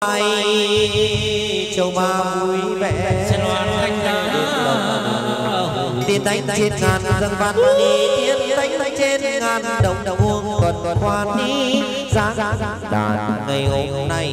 ai châu ba vui vẻ. Tiên đánh trên ngàn dâng văn đi tiên đánh trên ngàn đồng đồng vuông còn còn khoan đi giá. Đàn ngày hôm nay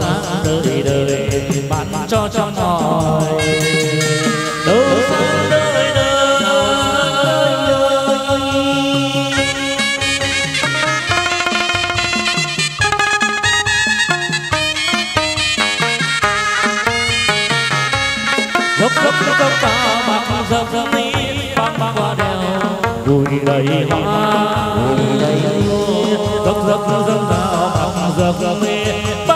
sáng đời đời bạn cho cho mọi đâu sáng đời dốc dốc dốc dốc ta bằng dập dập đi băng băng qua đèo vui đầy hoa vui đầy dốc dốc dốc dốc ta bằng dập dập đi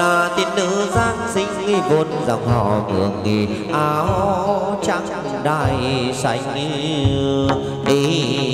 là tiên nữ giang sinh nghe vốn dòng họ ngưỡng nghi, áo trắng đai xanh đi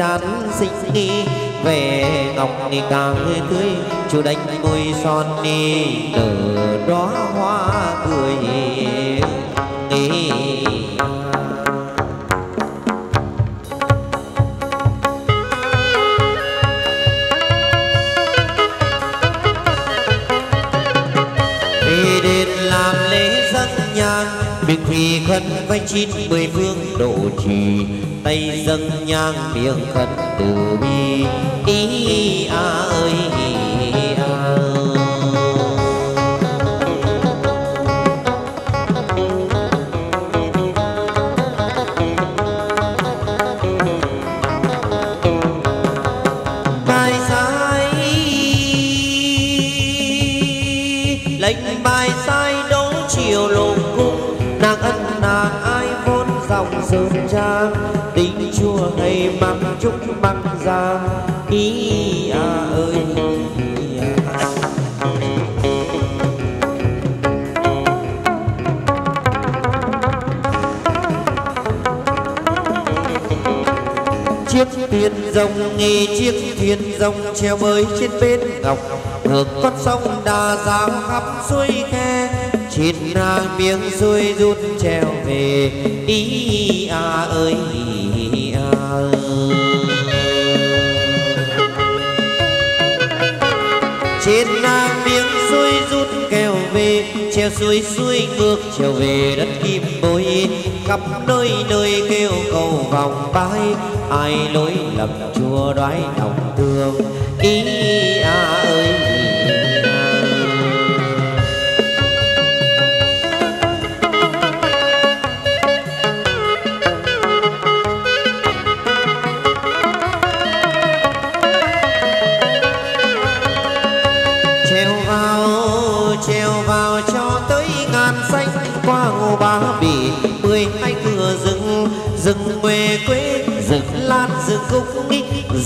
chán xinh nghi về ngọc ni càng tươi chú đánh môi son đi. Nở đó hoa cười đi. Làm lễ dân bình thủy khấn vay chín mười phương, độ trì tay dâng nhang miệng khấn từ bi. mang chúc mang ra ý à ơi à. chiếc thuyền rồng nghề chiếc thuyền rồng treo bơi trên bên ngọc. Ngược con sông đà giang khắp suối khe. Trên nàng miếng xuôi rút treo về. Ý à ơi xe xuôi xuôi bước trở về đất kim bôi. Khắp nơi nơi kêu cầu vòng bay ai lối lầm chùa đoái đồng thương. Ý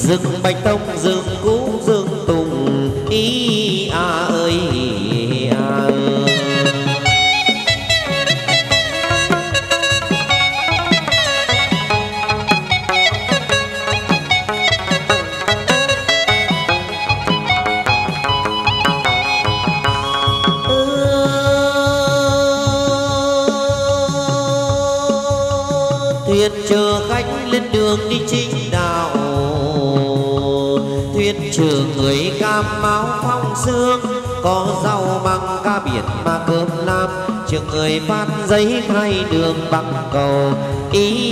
rừng bạch tông rừng người phát giấy thay đường bằng cầu. Ý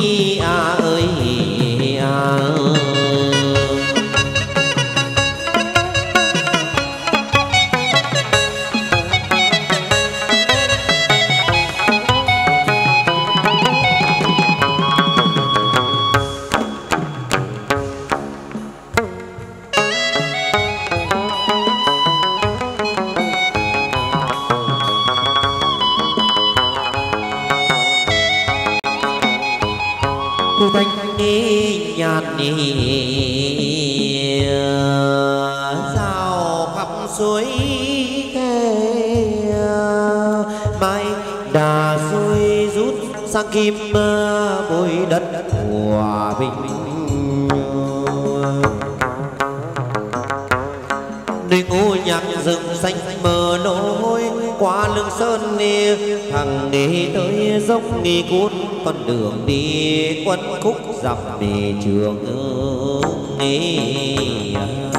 kim bôi đất hòa bình Đi ngô nhạc rừng xanh mờ nỗi qua lưng sơn đi thằng đi tới dốc nghi cút, con đường đi quân khúc dọc về trường ơi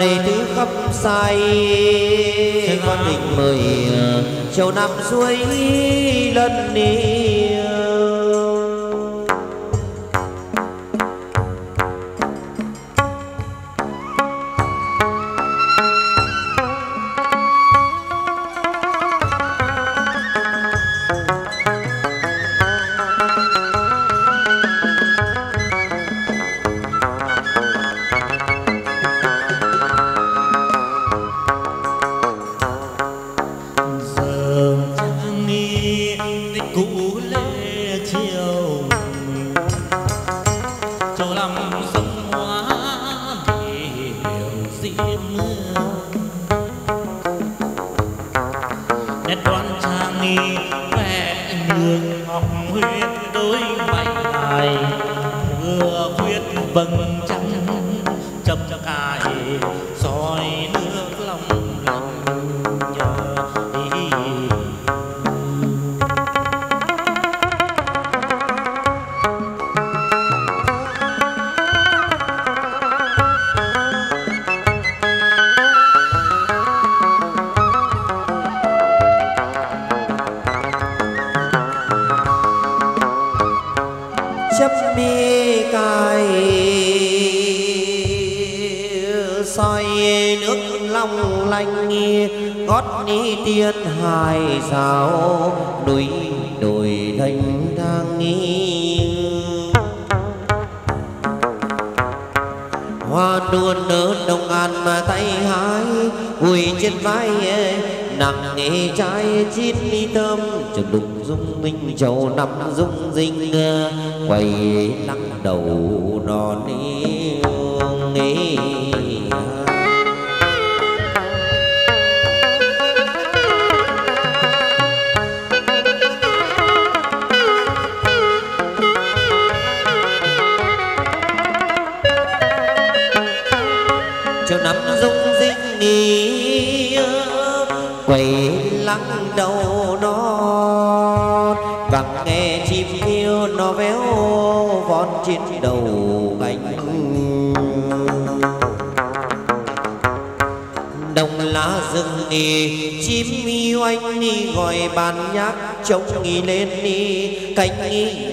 đệ tử khắp sai con đình mời châu nam suối lân đi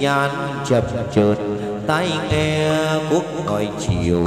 nhan nhàn chập chờn tai nghe quốc gọi chiều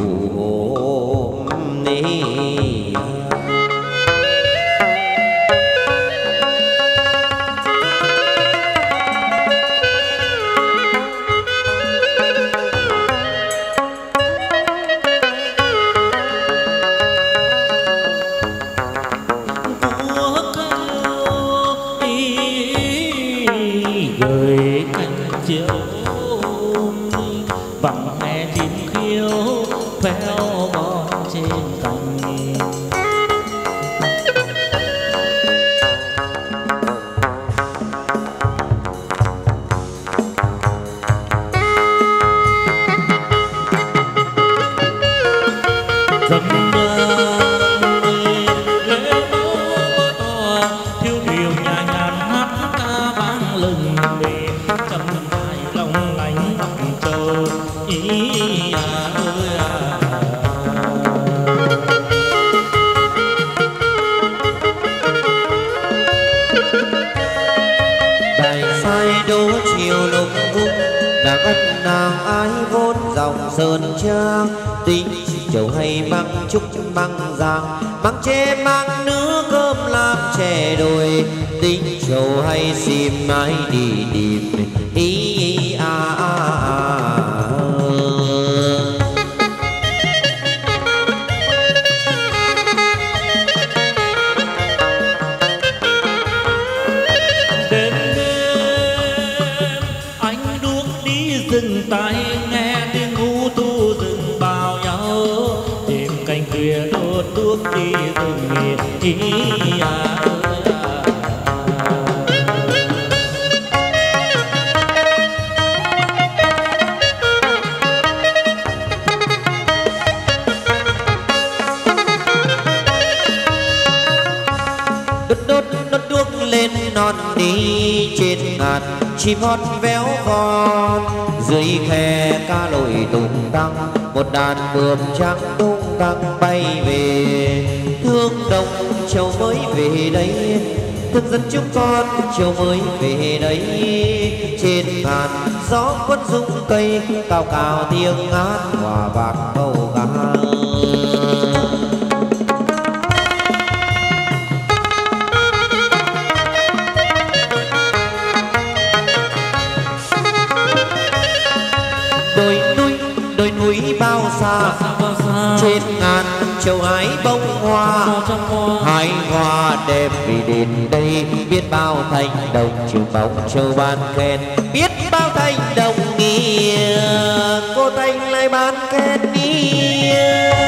trên chim hót véo con dưới khe ca lội tung tăng, một đàn bướm trắng tung tăng bay về. Thương đồng châu mới về đây, thương dân chúng con chiều mới về đây. Trên ngàn gió vẫn rung cây, cao cao tiếng ngát hòa bạc câu ca. trên ngàn châu ái bông hoa. Hai hoa đẹp vì đến đây, biết bao thành đồng trường bóng châu ban khen. Biết bao thành đồng nghĩa, cô thành lại ban khen nghĩa.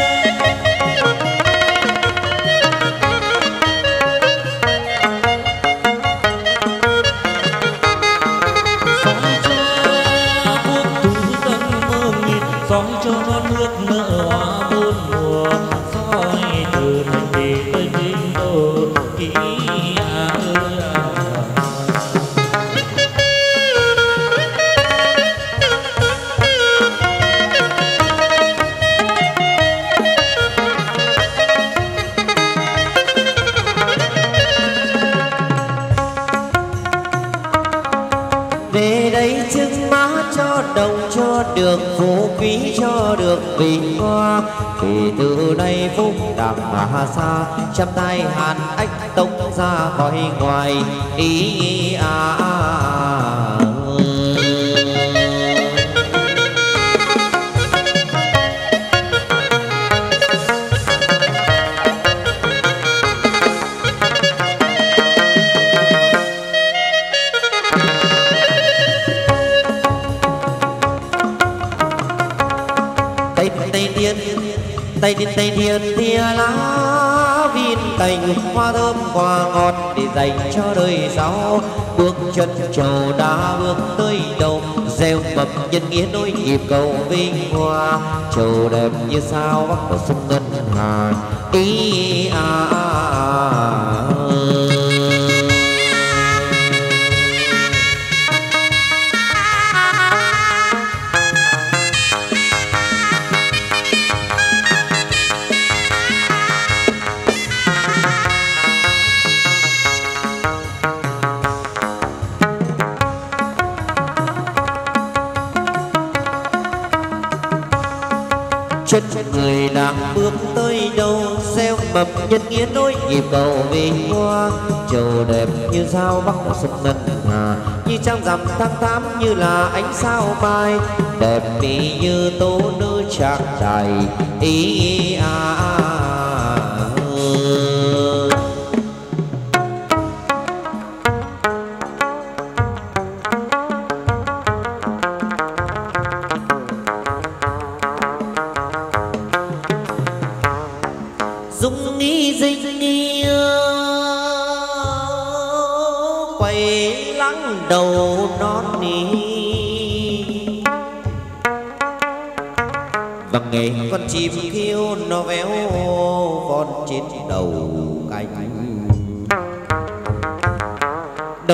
Chắp tay hàn ách tông ra khỏi ngoài ý à, à. Dành cho đời sau bước chân trầu đã bước tới đầu gieo mầm nhân nghĩa đôi nhịp cầu vinh hoa trầu đẹp như sao bắc của sông ngân hà ý à, à. Như sao bắc sụp ngân hà như trăng rằm tháng tám như là ánh sao mai đẹp mỹ như tố nữ trạc đài ý à, à, à.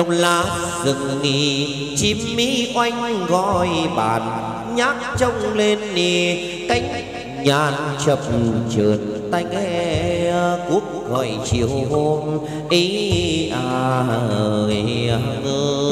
Trong lá rừng nghỉ chim mỹ oanh gọi bàn nhắc trông lên nì cánh nhàn chập trượt tay nghe cuốc gọi chiều hôm ý à ơi à, ơi.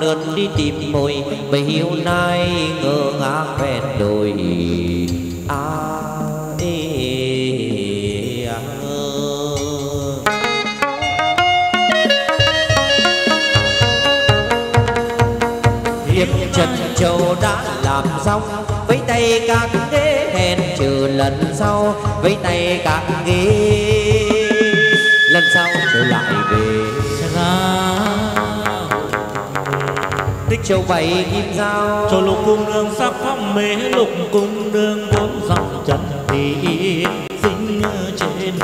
Lượt đi tìm mồi bầy hiu nay ngơ ngác ven đồi à. Hiệp Trần Châu đã làm xong, Với tay các ghế hẹn trừ lần sau, Với tay các ghế, Lần sau trở lại về châu bảy kim sao cho lục cung đường sắc phong mê, lục cung đường bốn dòng trần thì sinh trên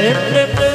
đêm đêm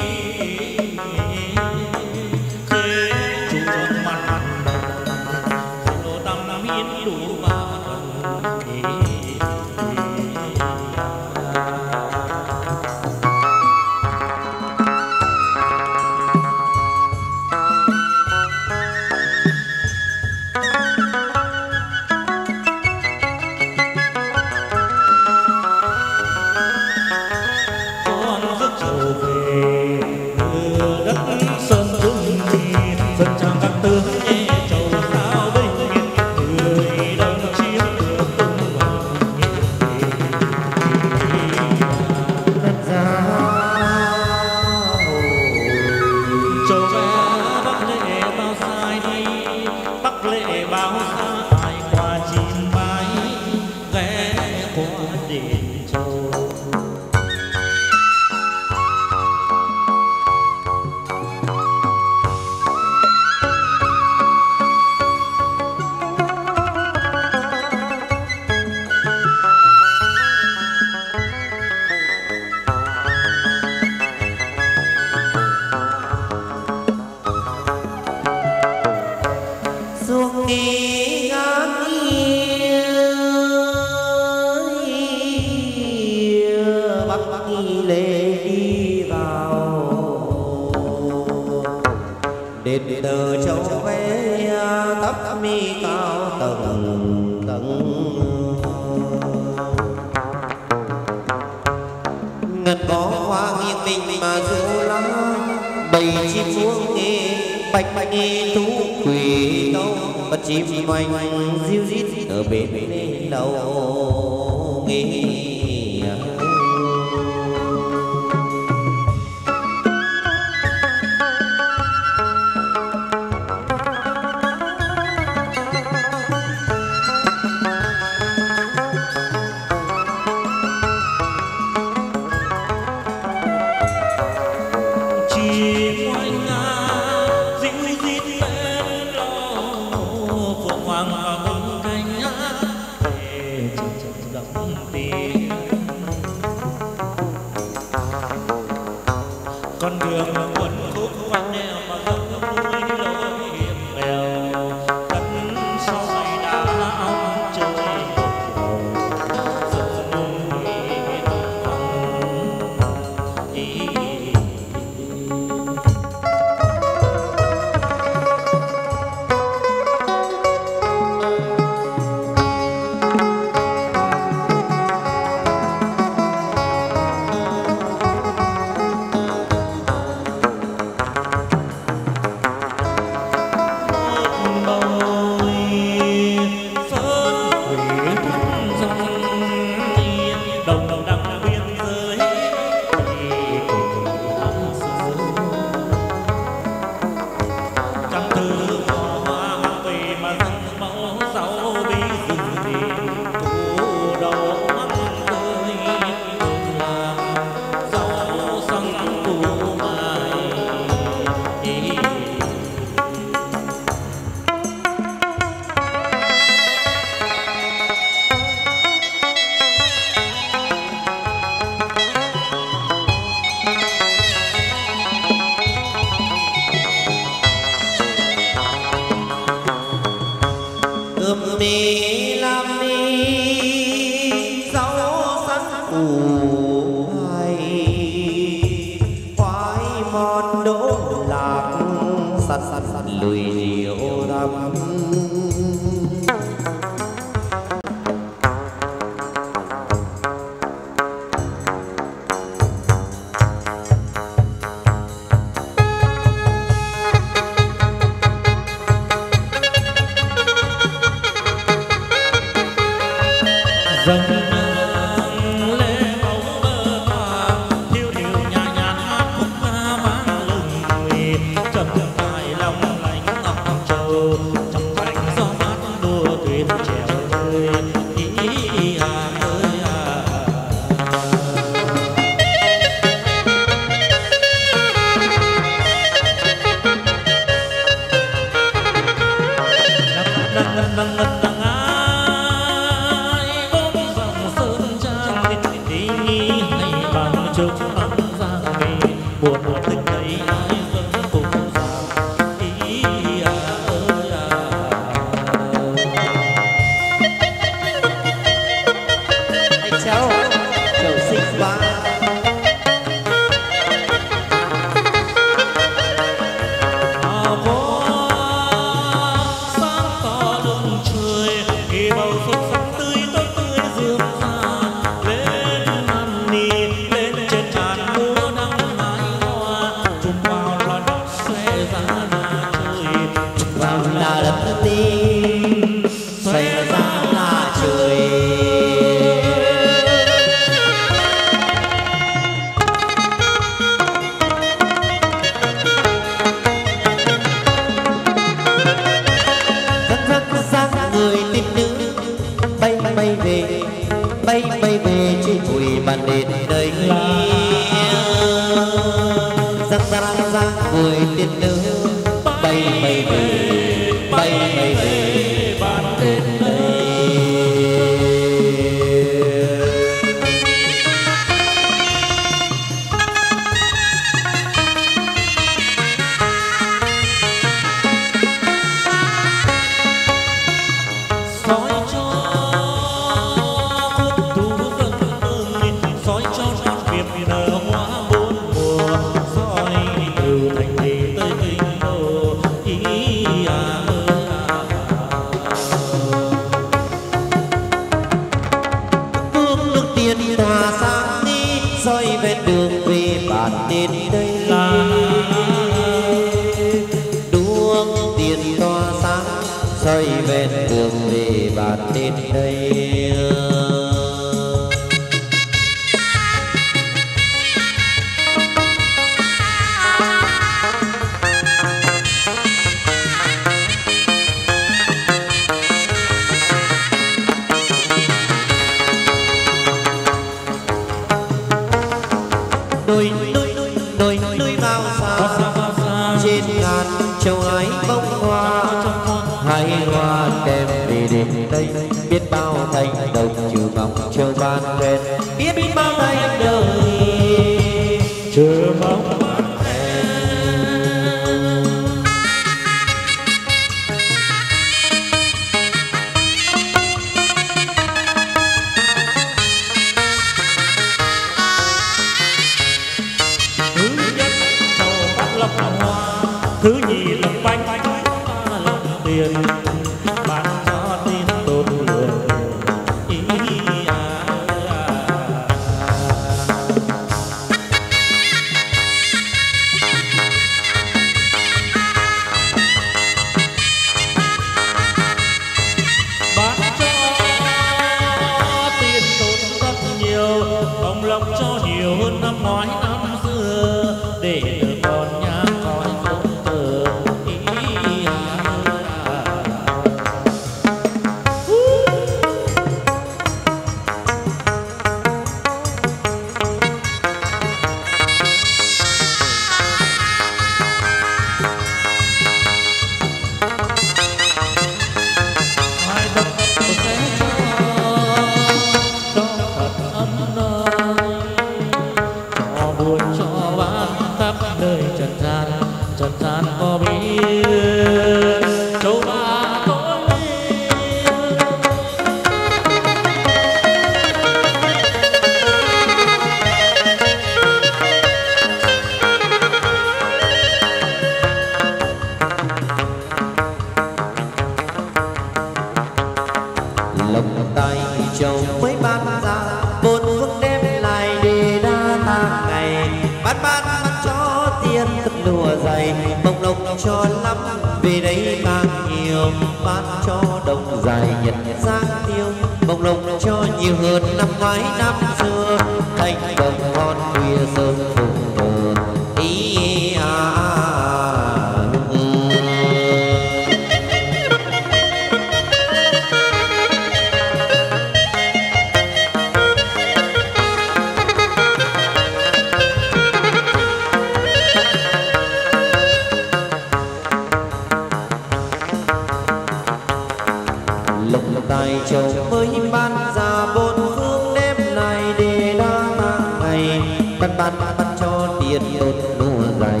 yêu đủ dày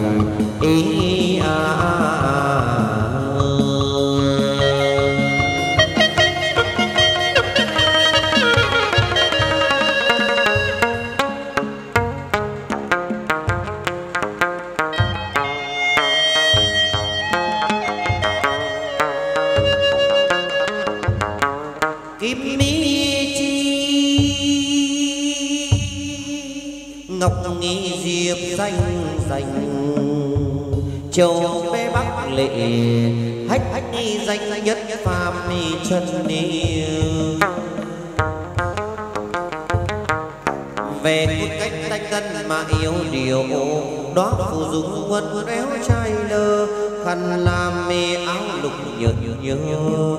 ý đó phù dung quân éo trai lơ khăn làm mê áo lục nhợt nhơ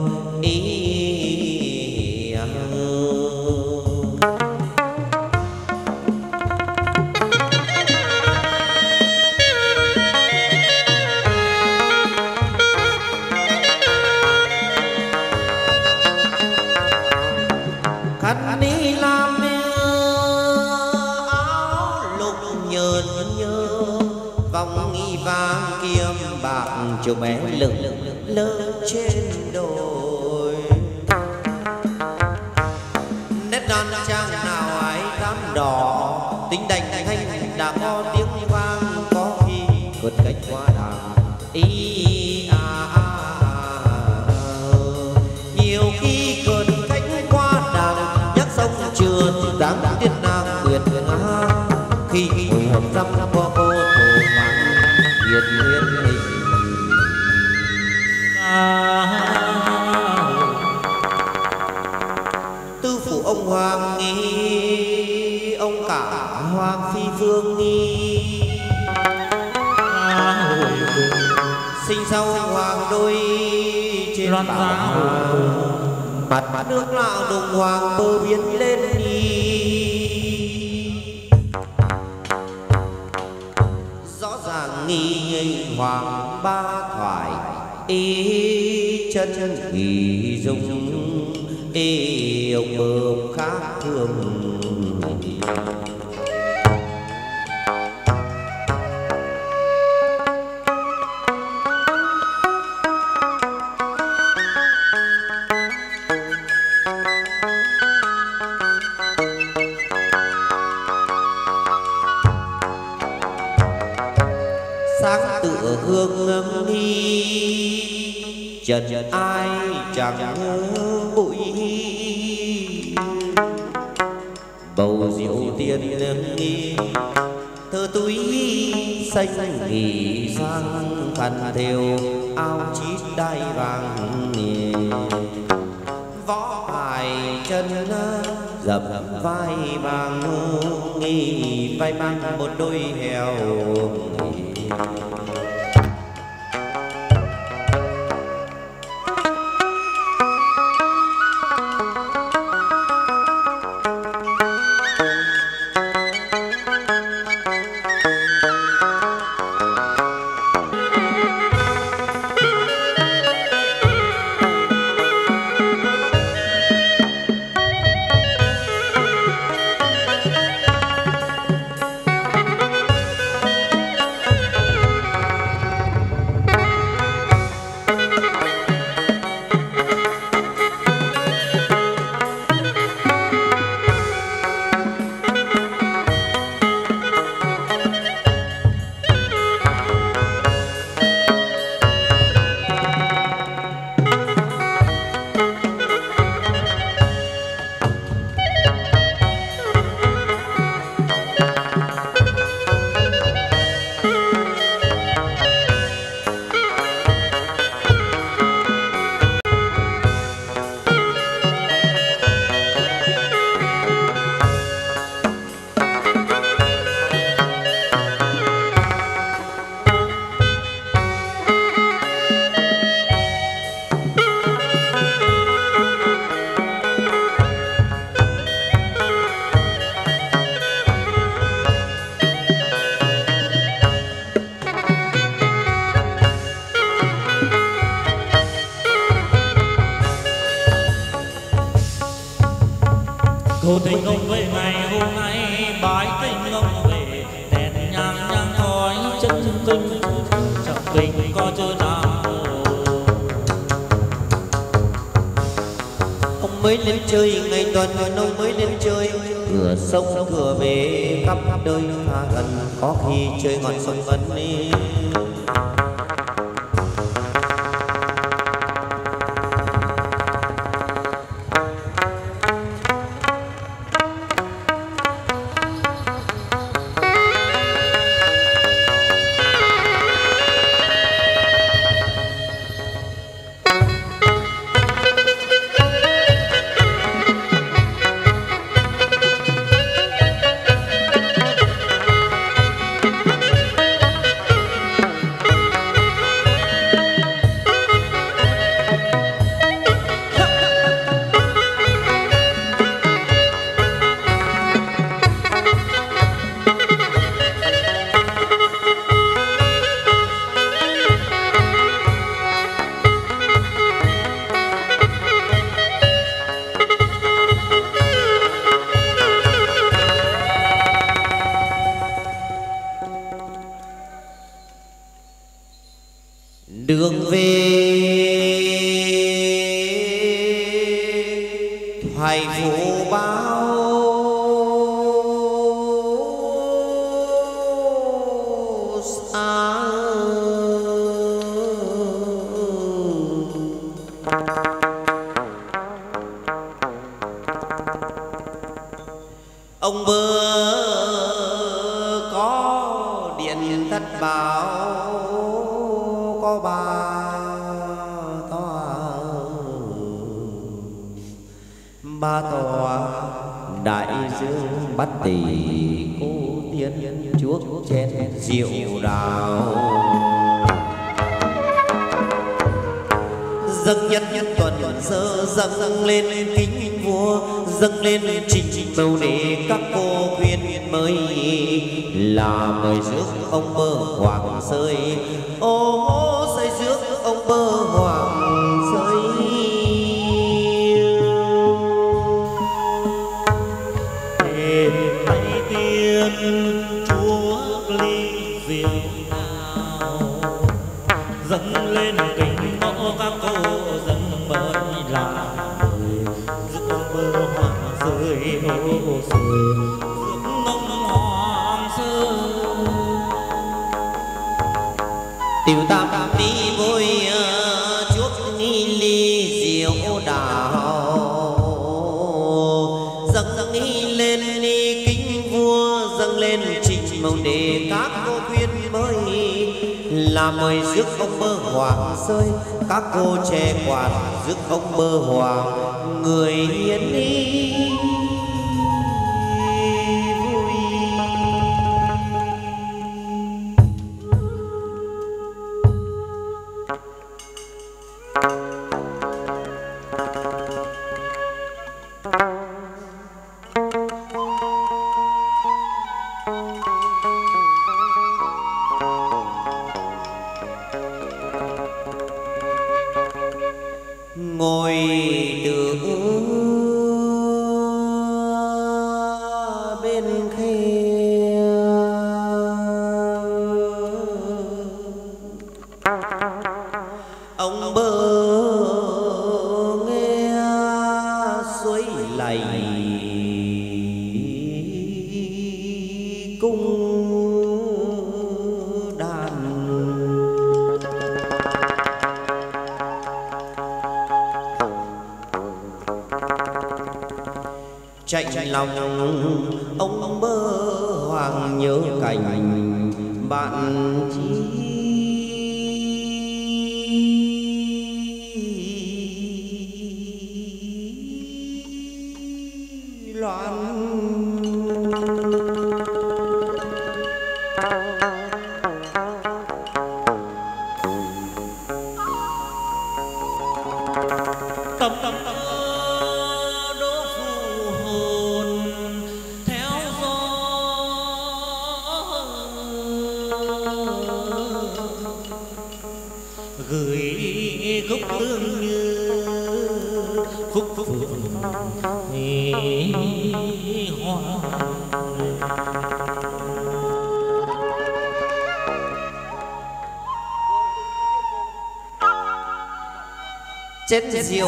trên diều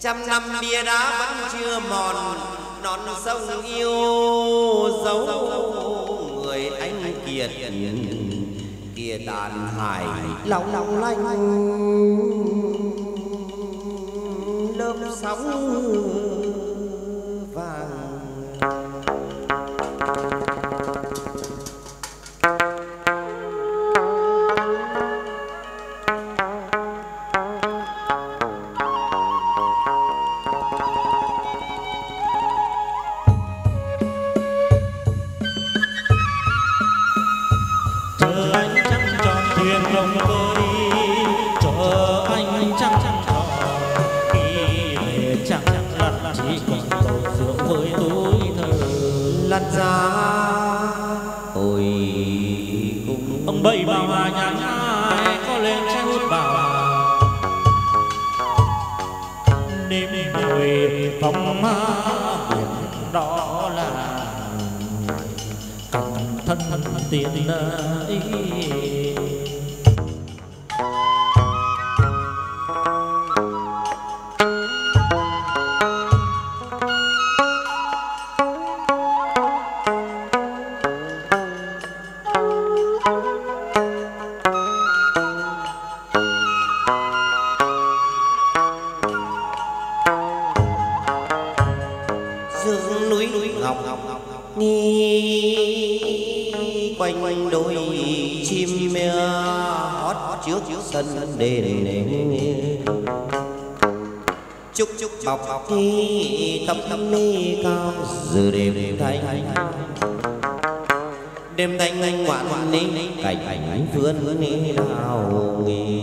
trăm năm bia đá vẫn chưa mòn non sông yêu dấu người anh kiệt kia đàn hải lòng lanh, lớp sóng 的那一。ni cao dự đêm thanh đêm thanh anh ngoạn ngoạn ní cảnh ánh vươn vươn ní nào nghỉ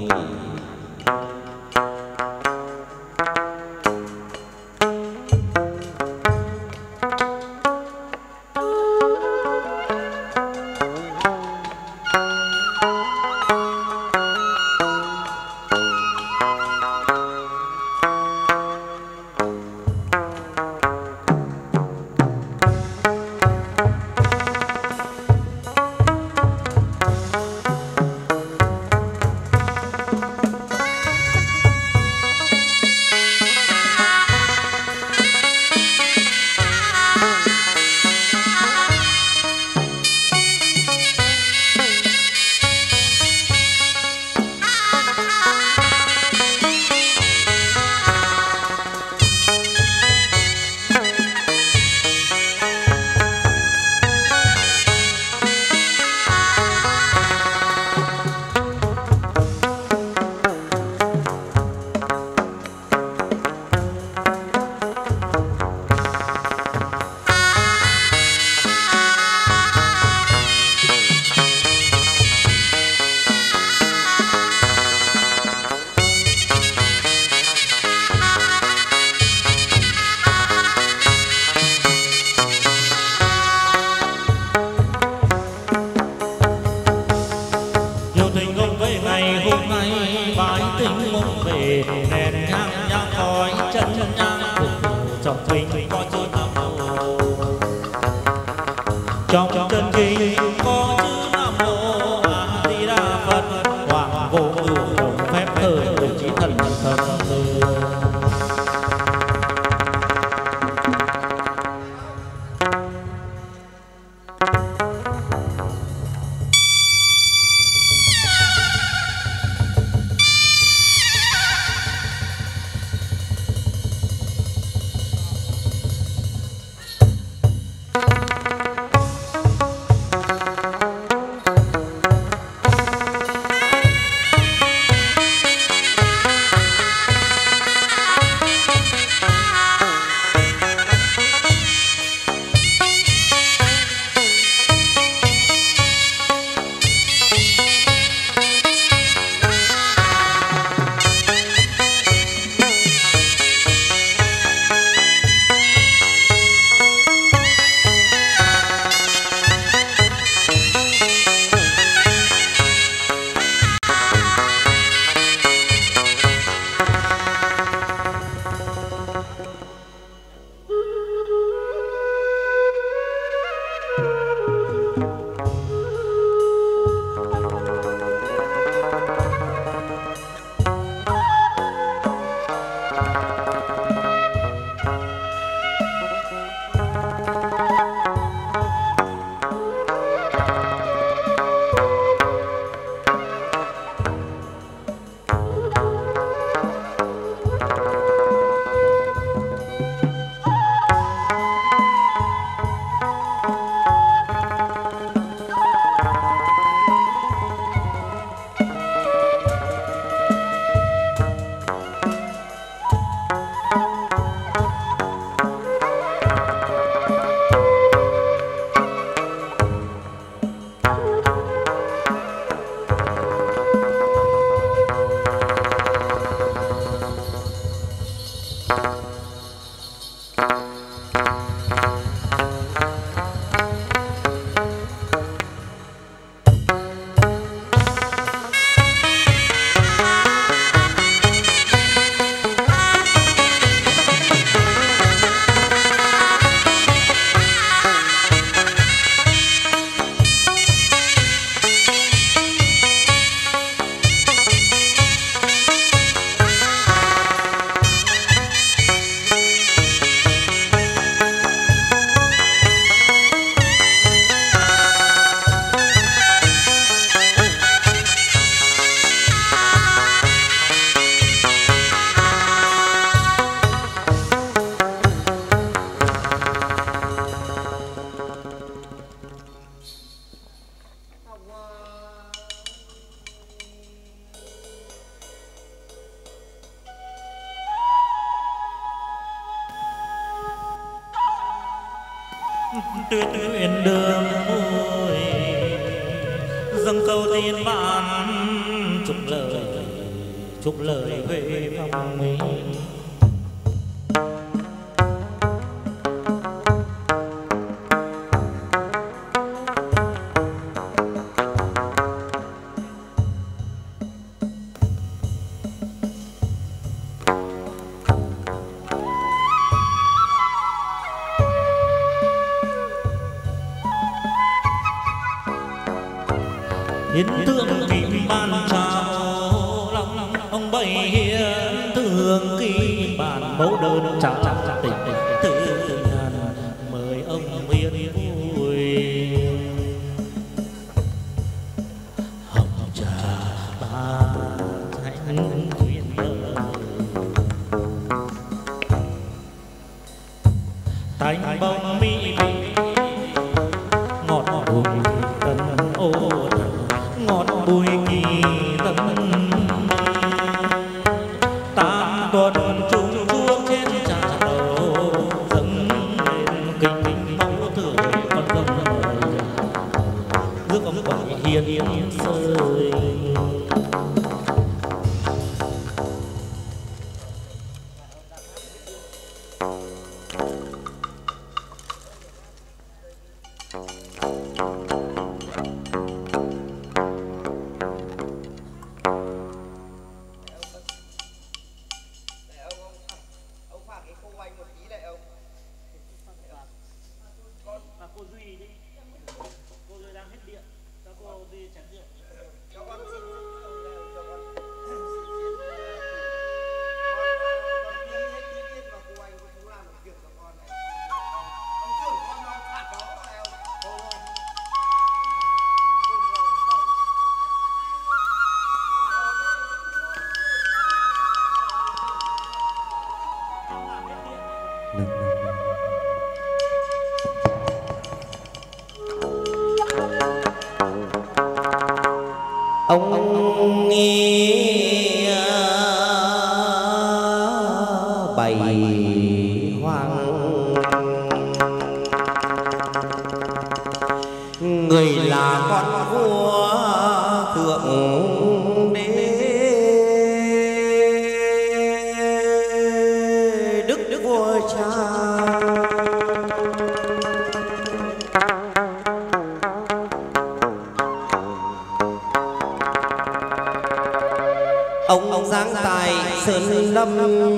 sơn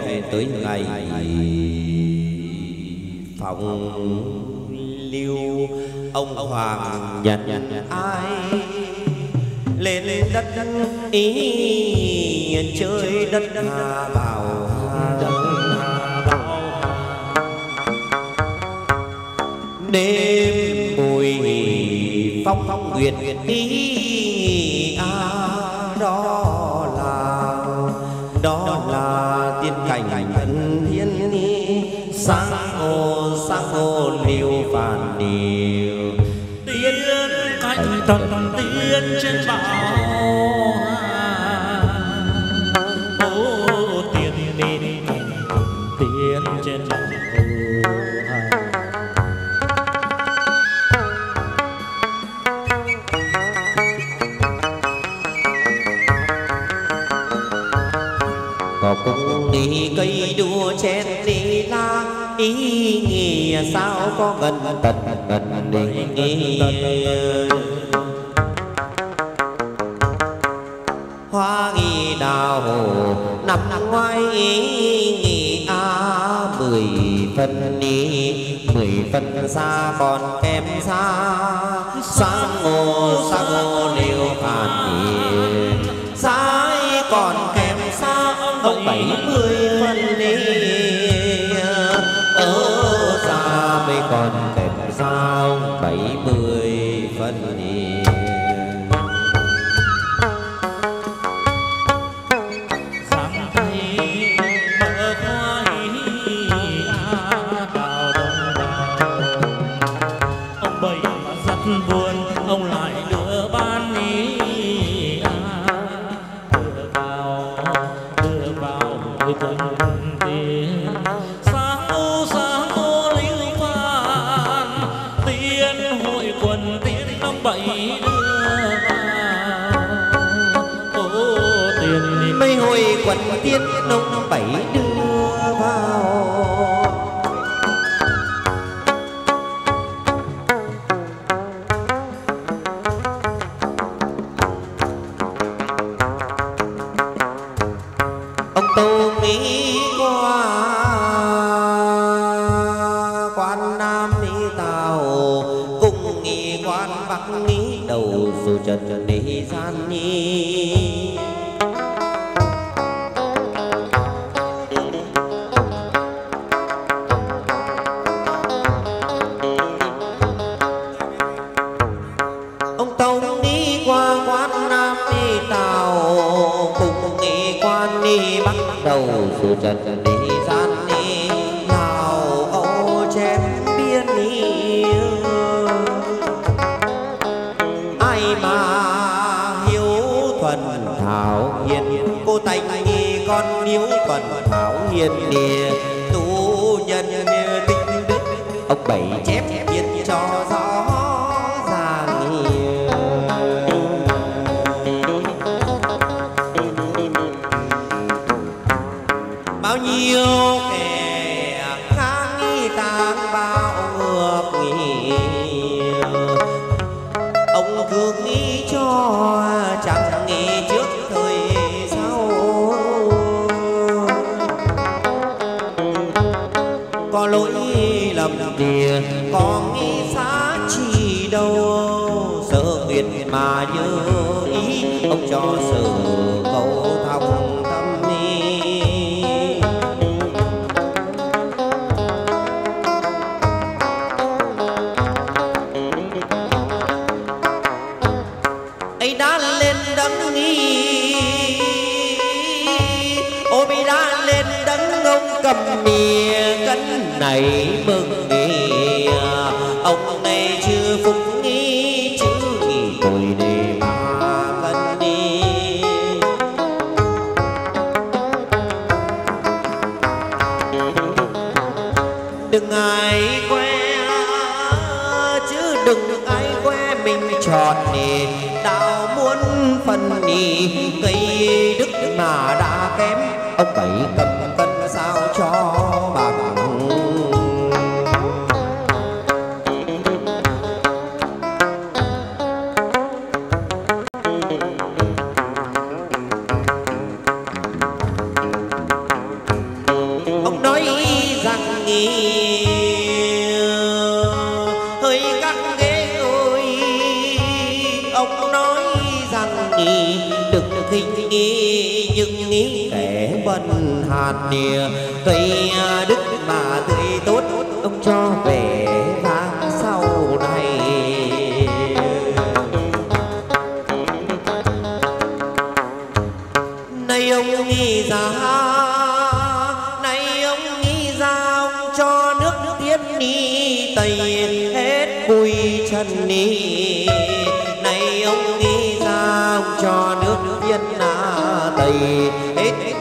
hẹn tới ngày phòng lưu, ông hoàng nhận ai lên lên đất ý chơi đất hà bảo đêm mùi phong phong nguyệt đi ปานนี้ nghĩ sao có gần tật mình đi nghĩ hoa nghi đào nằm ngoài ý nghĩ a mười phân đi mười phân xa còn em xa.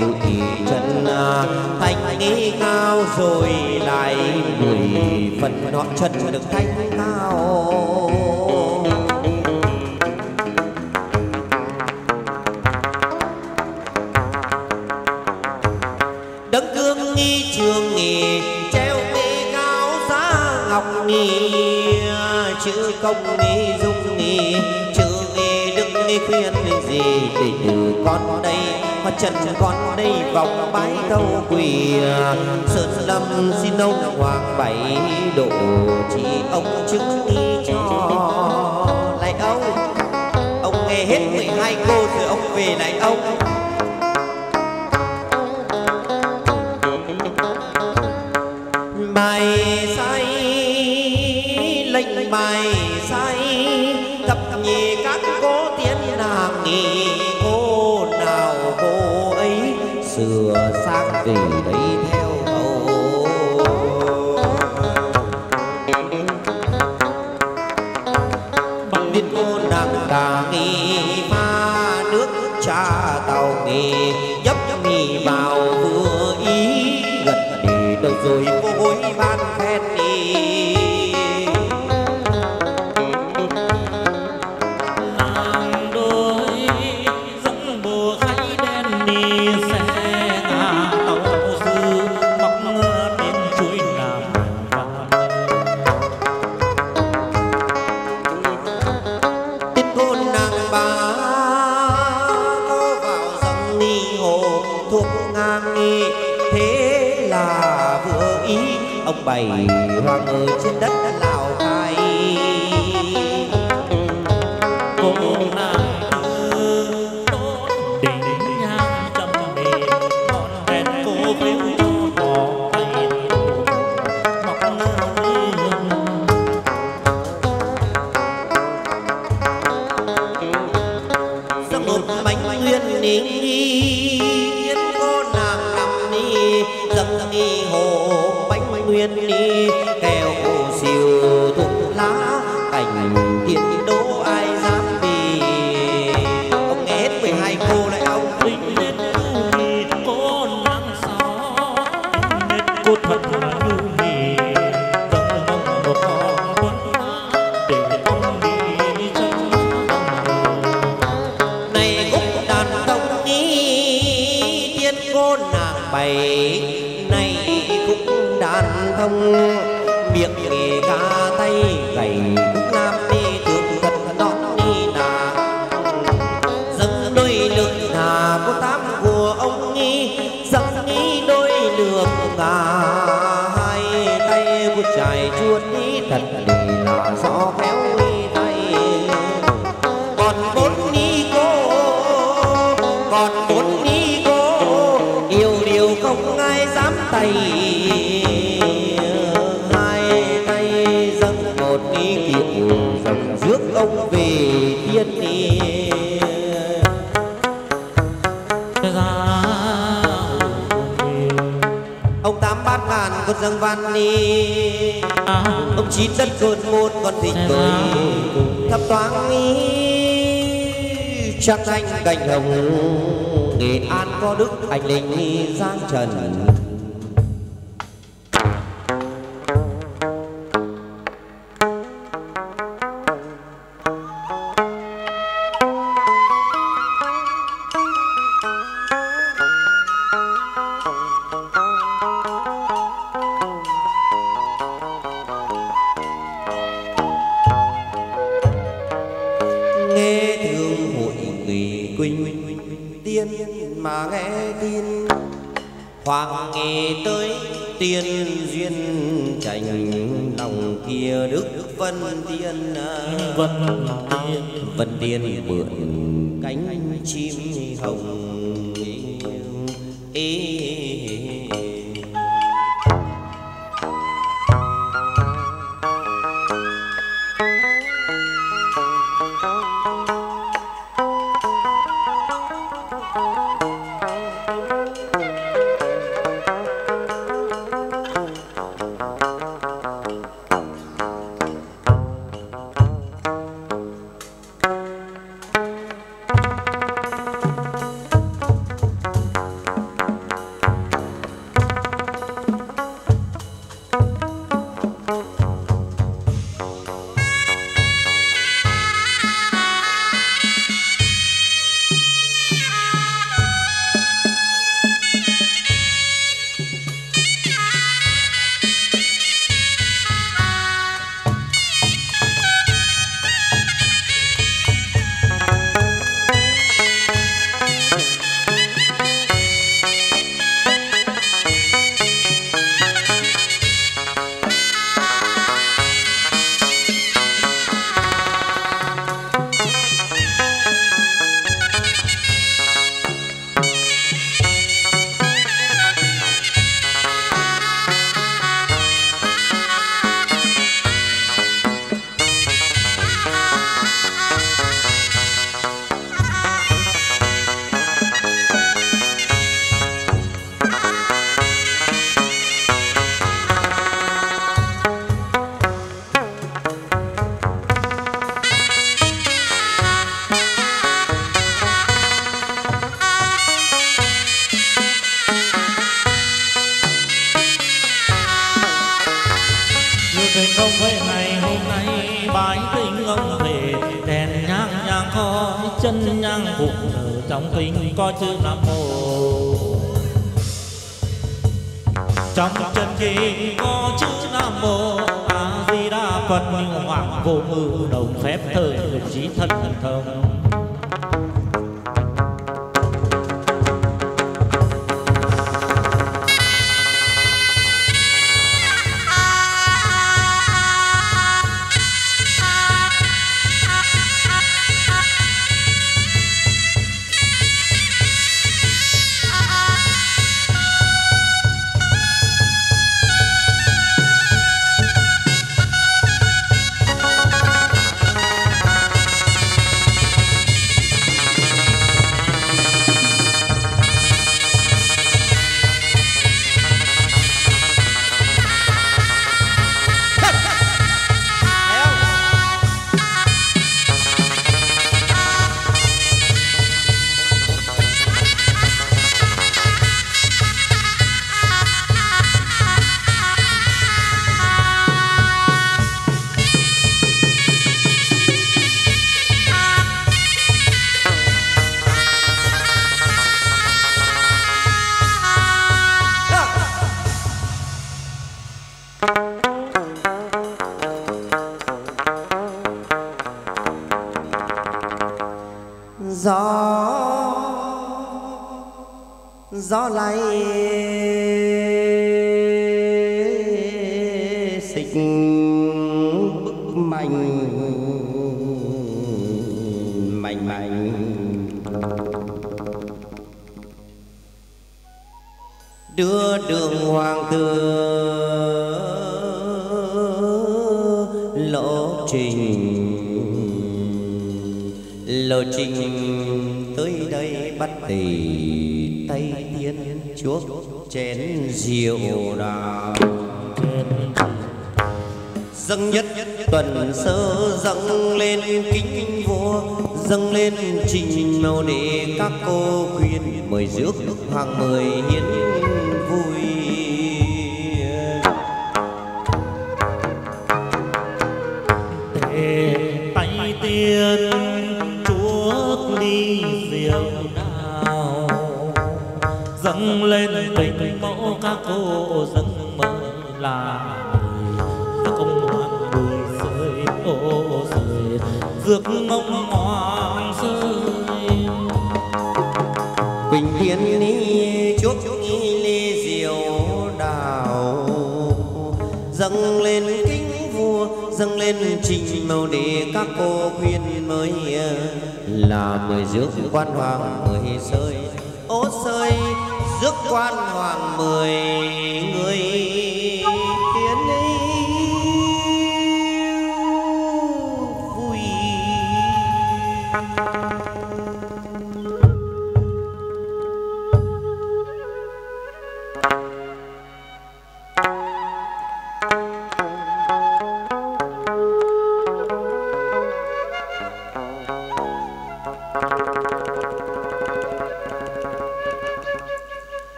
tự thị trấn à, thanh nghi cao rồi lại lùi phần họ trần được thanh cao. Đấng cương nghi trường nghỉ treo nghi cao giá ngọc nghi chữ công nghi dung nghi chữ nghi đức nghi khuyên gì để từ con đây trần con đây vòng bái câu quỳ à, sơn lâm xin ông hoàng bảy độ chỉ ông chứng nghi cho lại ông ông nghe hết 12 cô rồi ông về lại ông. Bài say lệnh bài say con răng văn ni. Ông chín đất cột môn con thịt dạ cười vâng. thắp thoáng ý trăng anh cành hồng. Nghệ an có đức anh linh giang trần. có chữ nam mô. Trong chân khi có chữ nam mô, a di đà phật hoàng vô ngữ đồng phép thời lục trí thân thần thông.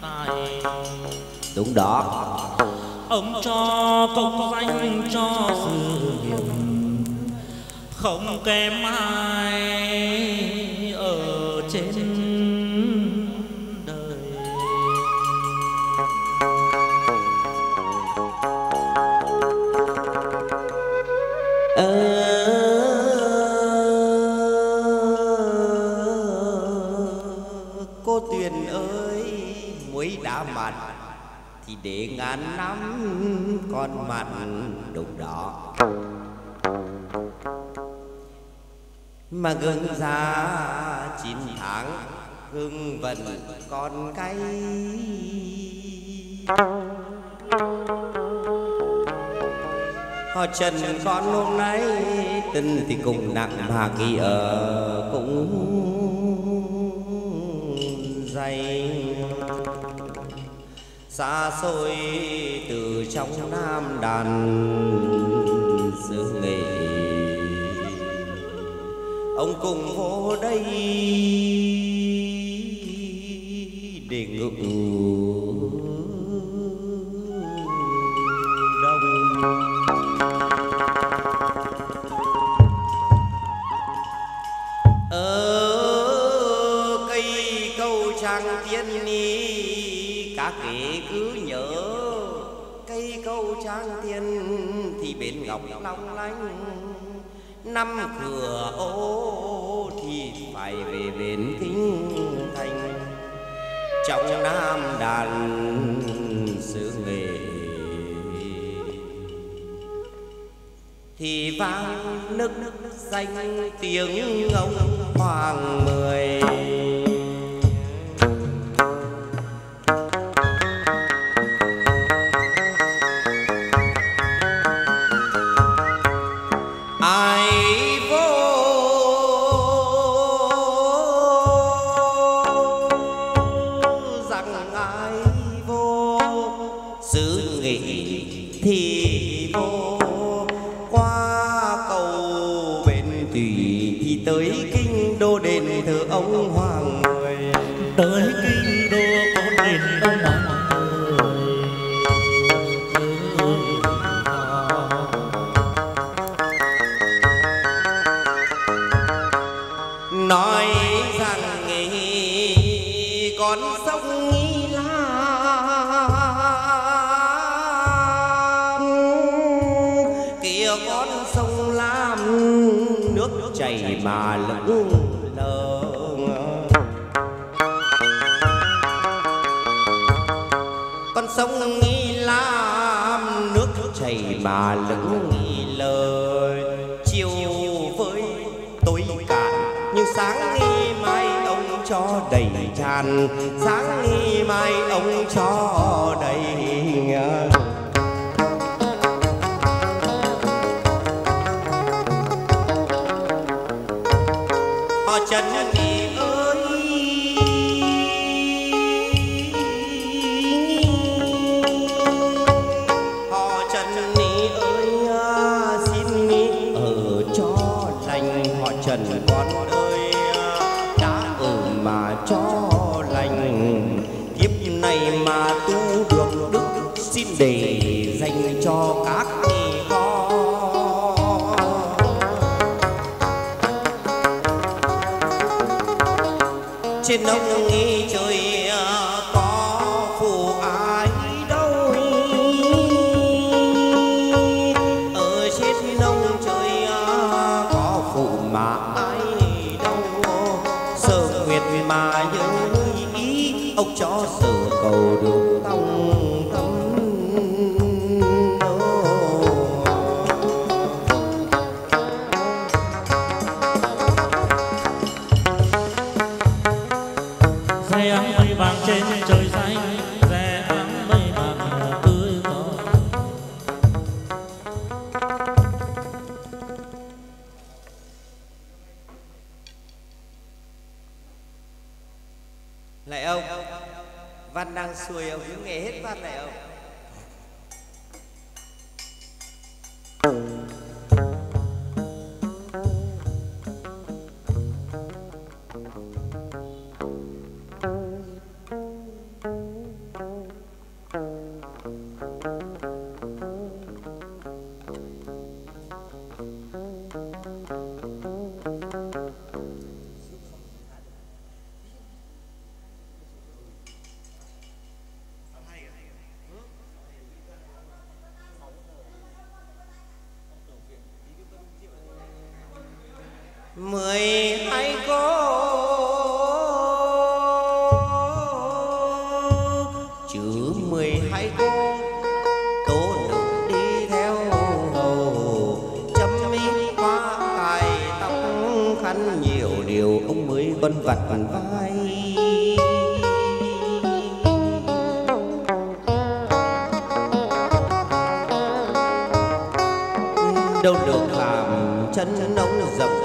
Tài đúng đó. Ông cho công danh cho sự nghiệp không kém ai. Điện anh nắm con còn đục đỏ. Mà gần ra chín tháng gừng vần còn cay họ trần con hôm nay, tình thì cùng nặng mà khi ở cũng xa xôi từ trong nam đàn xứ nghệ ông cùng vô đây để ngự. Đông. Ở câu thiên thì bên ngọc long lanh. Năm cửa ô thì phải về bên kinh thành. Trong nam đàn xứ nghệ thì vang nức danh tiếng ông hoàng mười. cành sáng mai ông cho đầy ngờ vặt vai. Đâu được làm chân nóng dập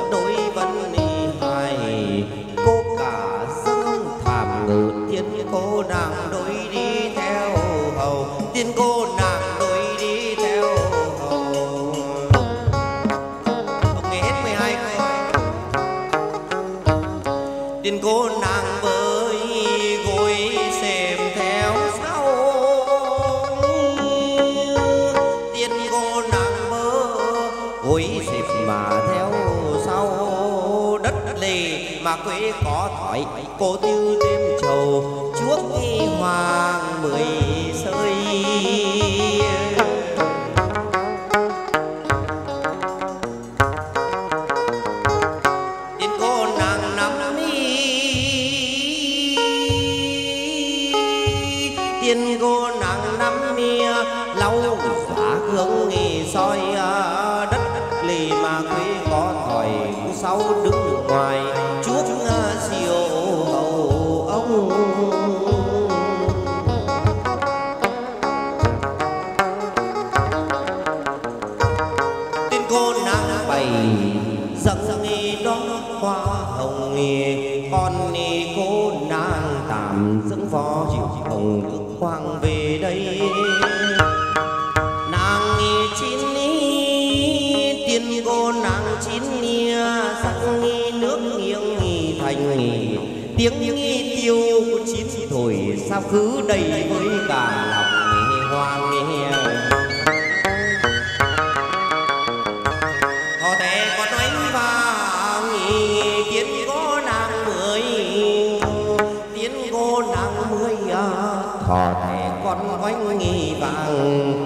嗯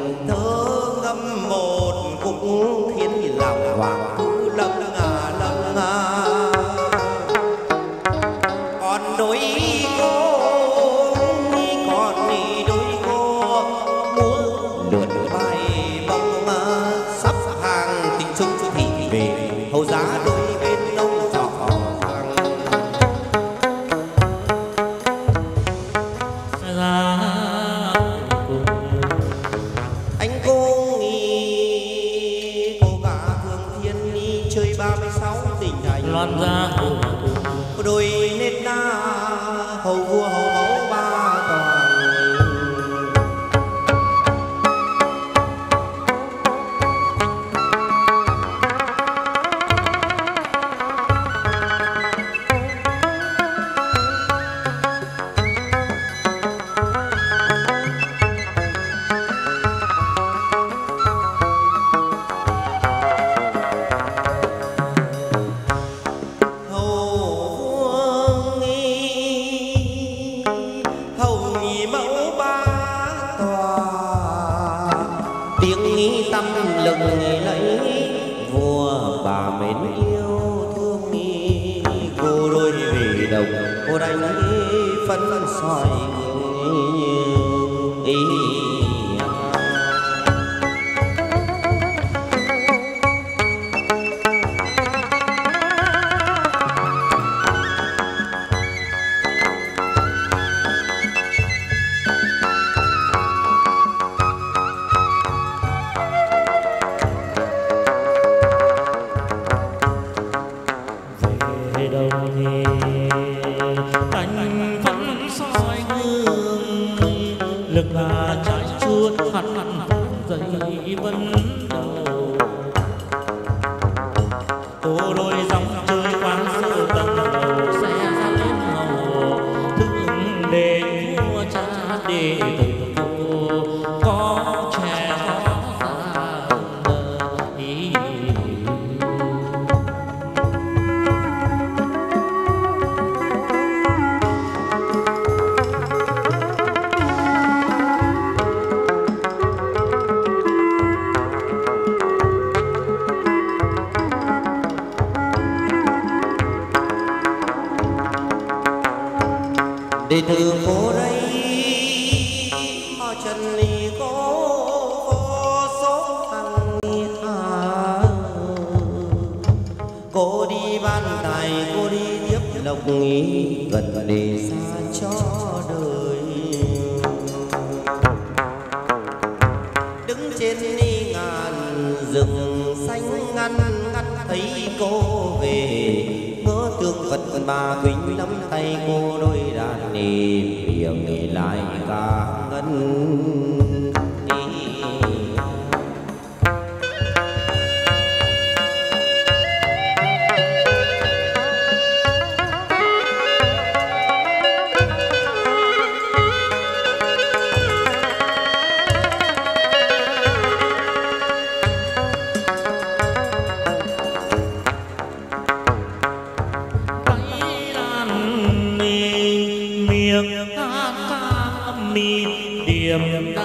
Yeah.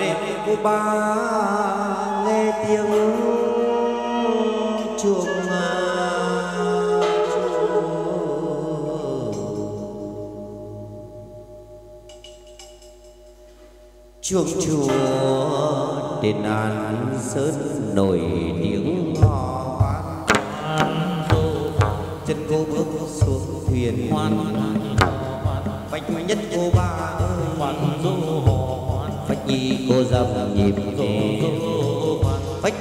đêm ba. Nghe tiếng chuông chuông chùa đền an sơn nổi tiếng hò hoan chân cô bước xuống thuyền. Hoan bạch nhất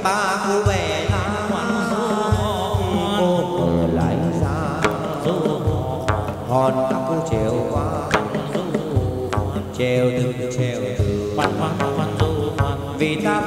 ba cô bé là ngoan du lại ra. Hòn các cô chiều qua. Chiều từ chiều từ. Vì ta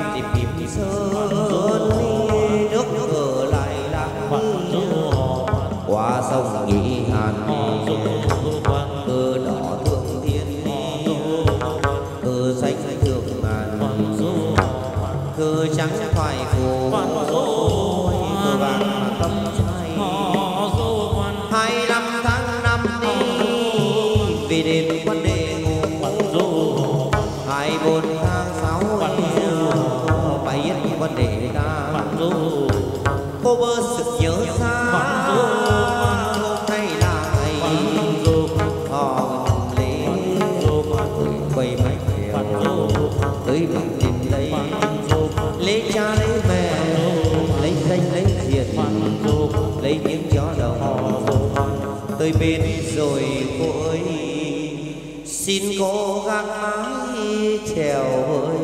trèo ơi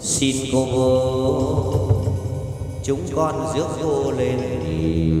xin cô vô chúng con rước vô lên đi.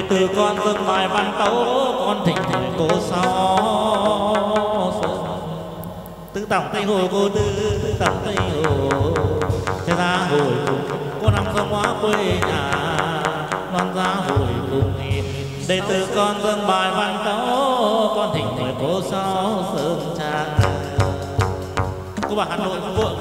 đệ tử con dâng bài văn tấu, con thỉnh thằng cố sau. Tứ tổng tây hồ cô tứ tổng tây hồ. Thế ra hồi cùng cô năm không quá quê nhà. Non ra hồi cùng đệ tử con dâng bài văn tấu, con thỉnh thầy cô sau sớm trang cô bà hà nội vội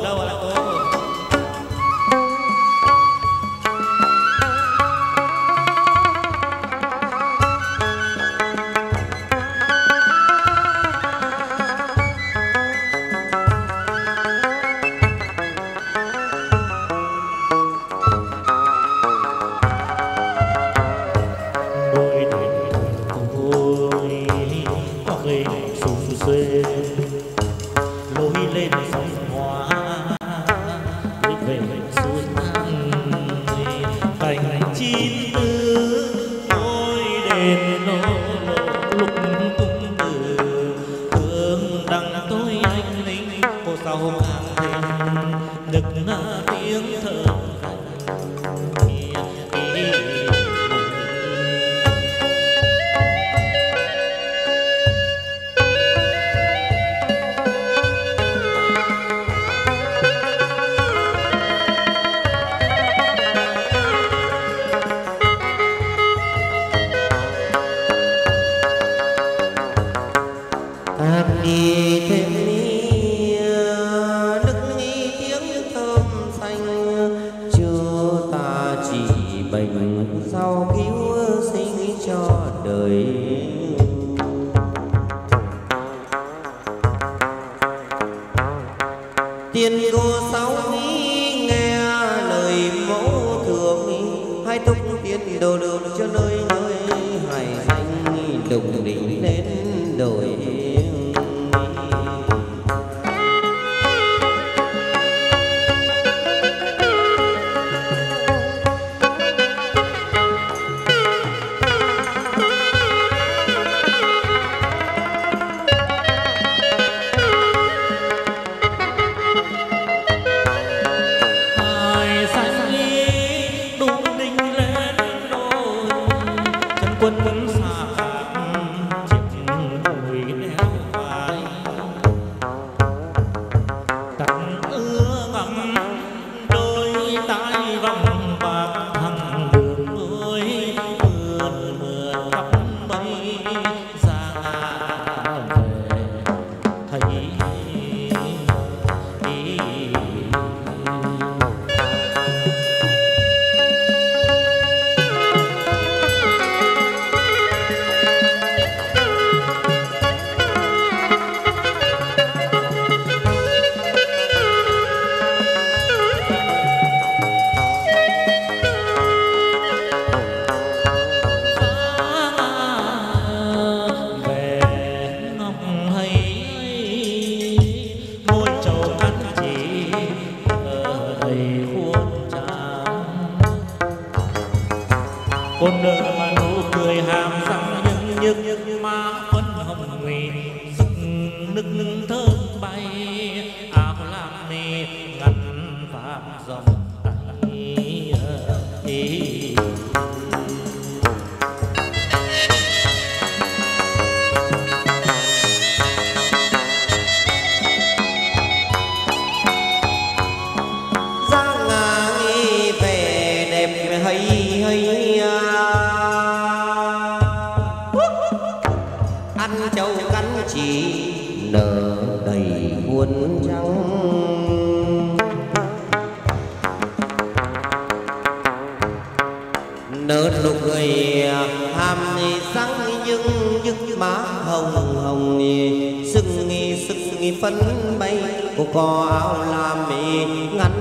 phân bay cô có áo làm mì ngắn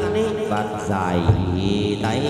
vạt dài tay.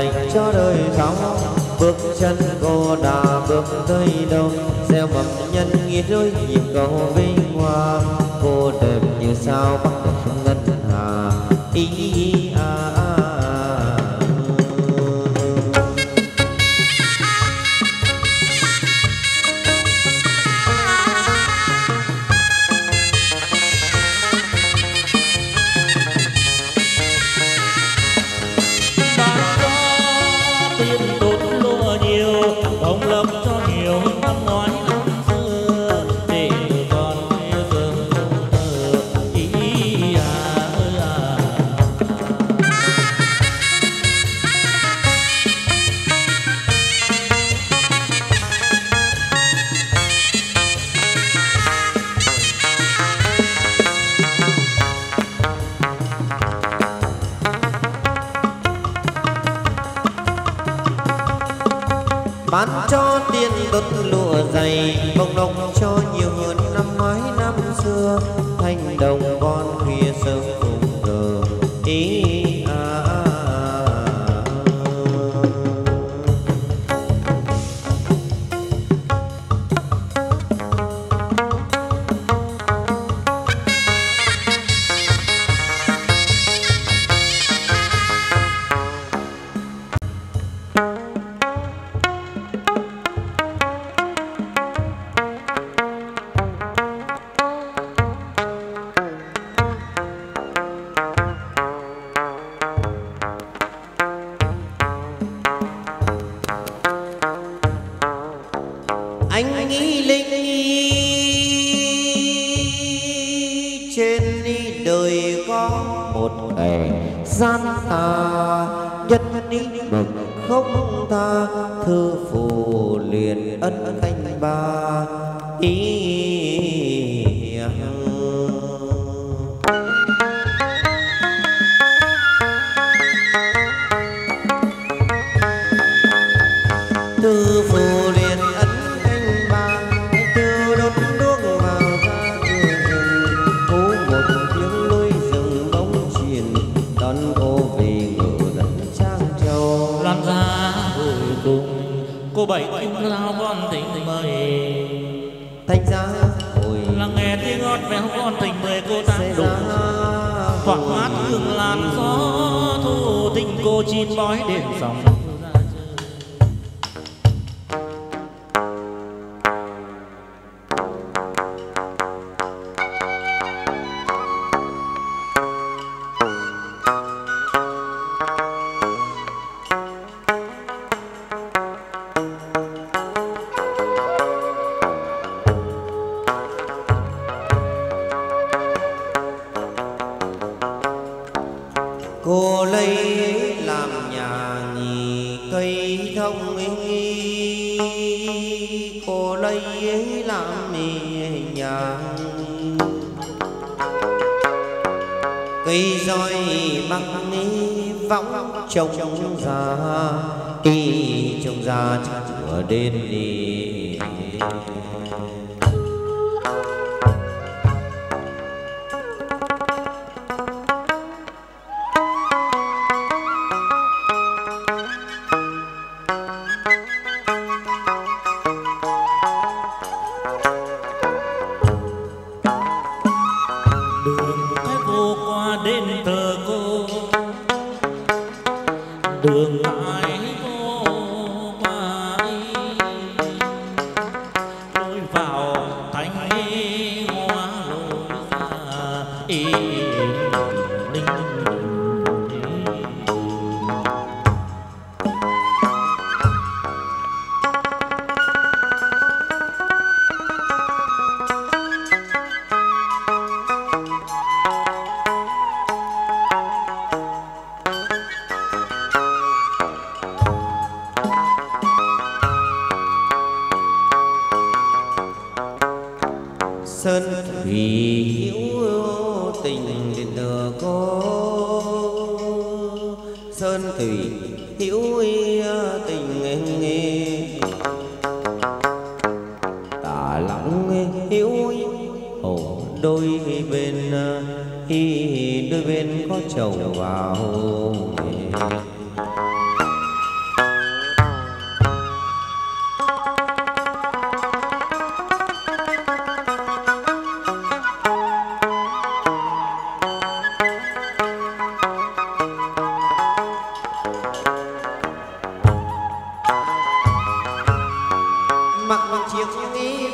dành cho đời sống. Bước chân cô đà, bước tới đông gieo mầm nhân nghĩa rơi nhịp cầu vinh hoa. Cô đẹp như sao bắc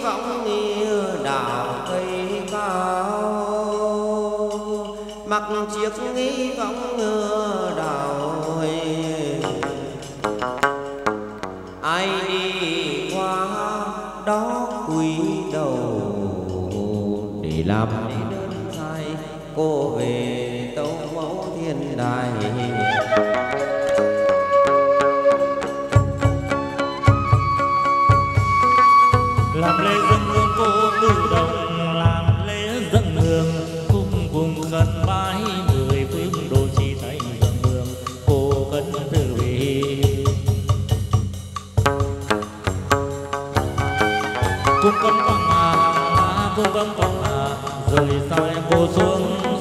vọng như đào cây cao. Mặc chiếc nghi vọng ngựa đào ai đi qua đó quỳ đầu để làm đi đơn dài cô về tâu mẫu thiên đài. 尊。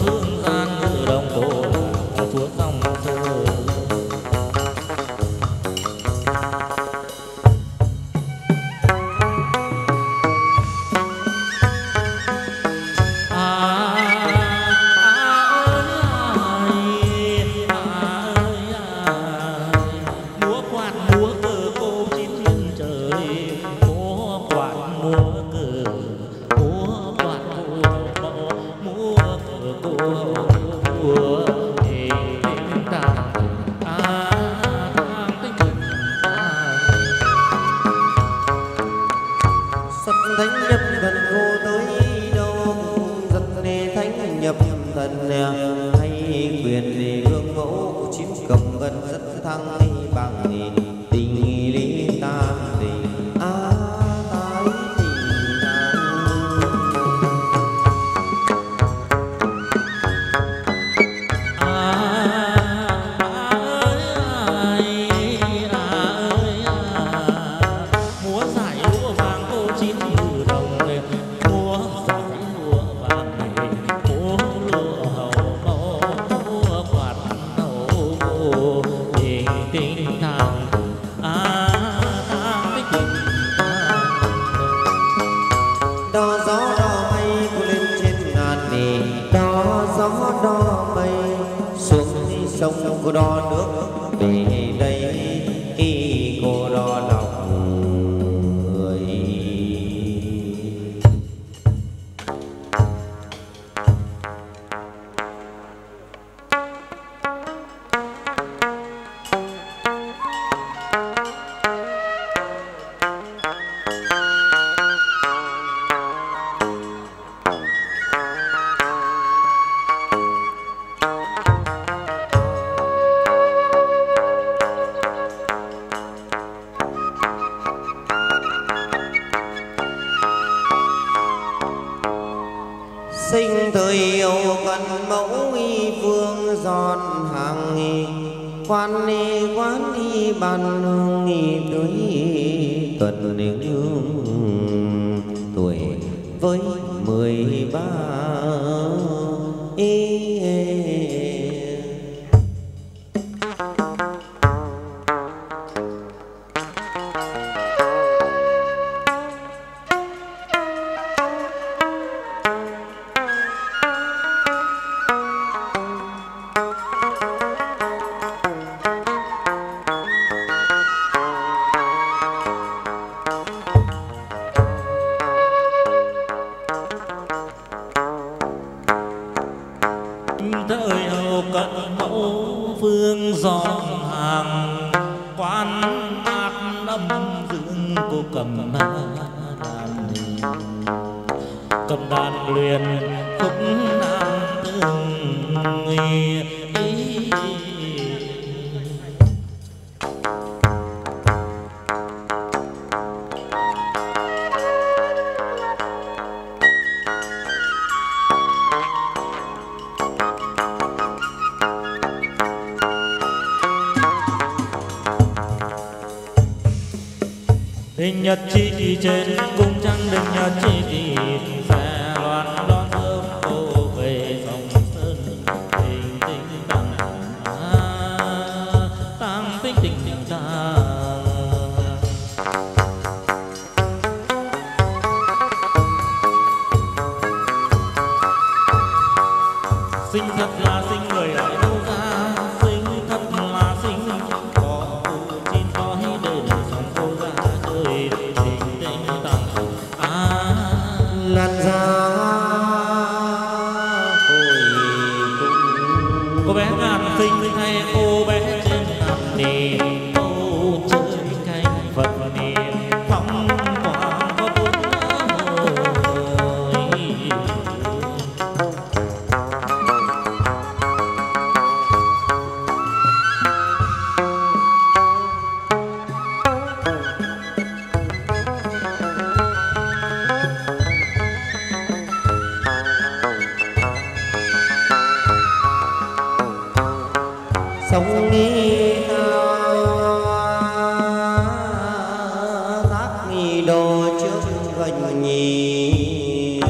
đo trước vành nhì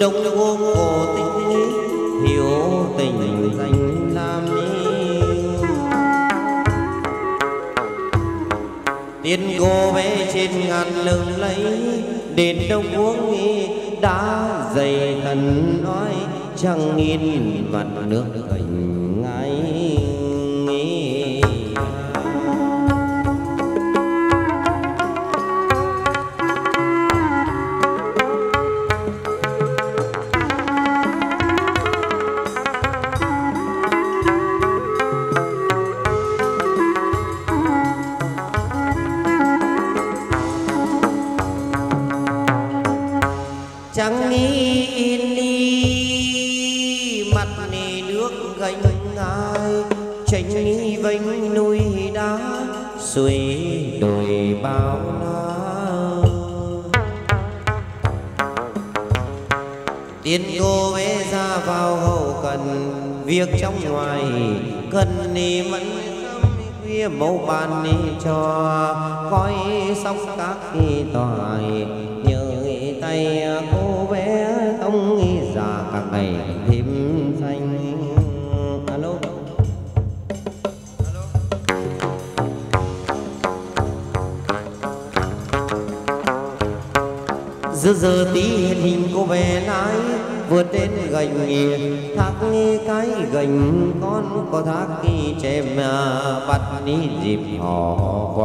đông uống cổ tình lý, hiểu tình danh lam tiên cô bé trên ngàn lưng lấy đến đông uống nghi đã dày thần nói, chẳng nghìn vặt nước หอกว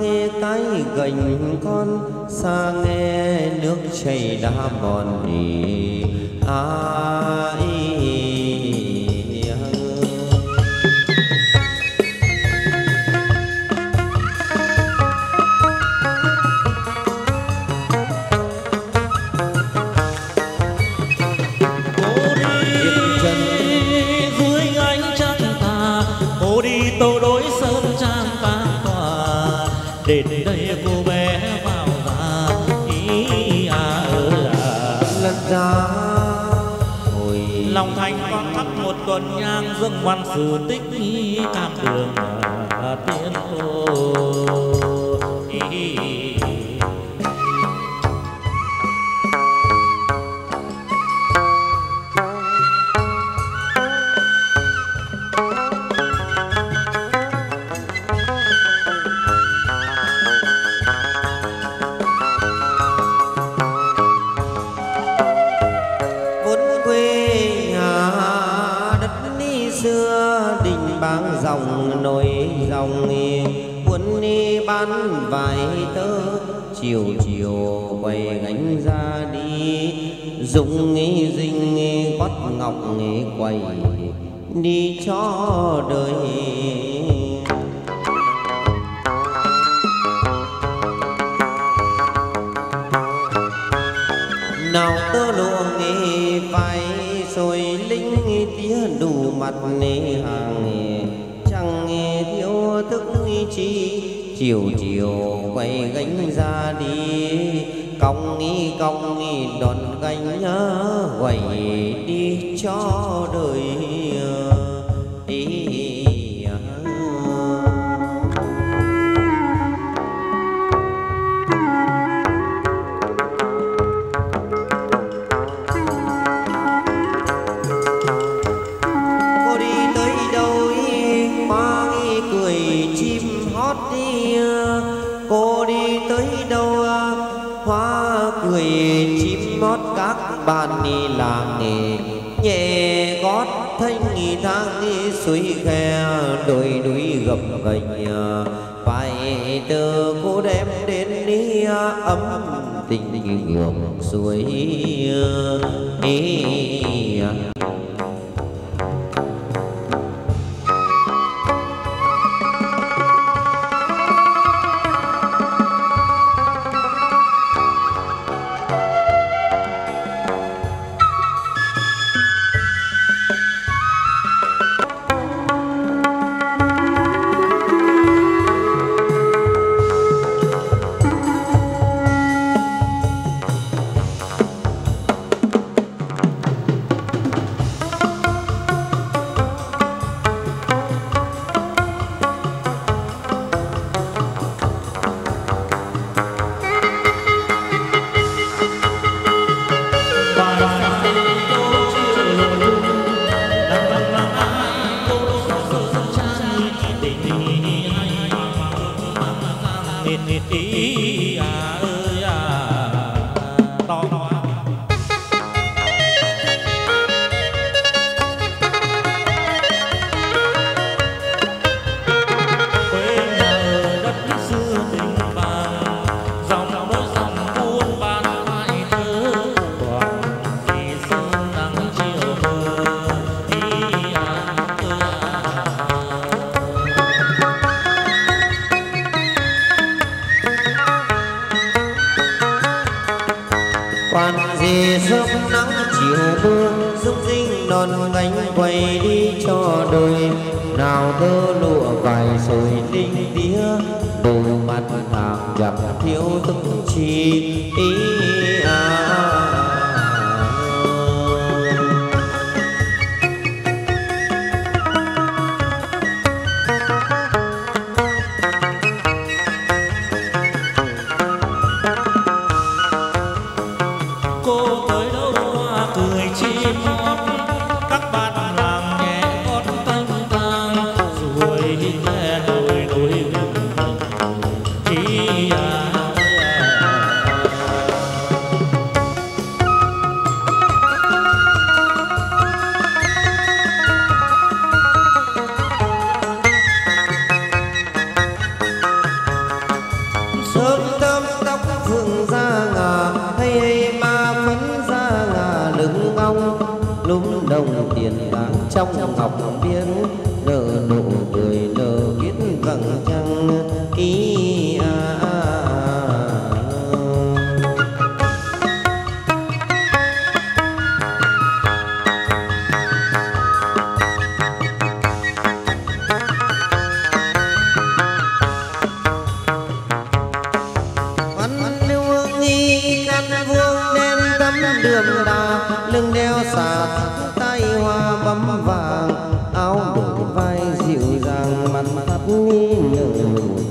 nghe tái gành con xa nghe nước chảy đã mòn đi. Ai tuần nhang dâng văn sử tích cạn đường tiên ô nghe quay. Đi cho đời. Nào tơ lụa nghề phải rồi linh nghe tía đủ mặt nghề hàng chẳng nghe thiếu thức nghe chi, chiều chiều quay gánh ra đi. Cong nghi cong nghi đòi cho ngược suối mặt thấp